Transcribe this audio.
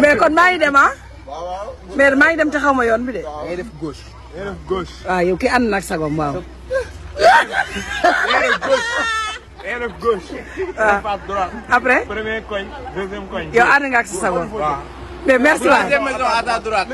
mais kon maa ngi dem ah waaw waaw. mais maa ngi dem te xaw ma yoon bi de ngay def gauche. ngay def gauche. waaw yow ki ànd nag sagom waaw ngay def gauche. ngay après premier koñ deuxième koñ. yow ànd nga ak sa sagom mais merci waay Deuxième maison à ta droite.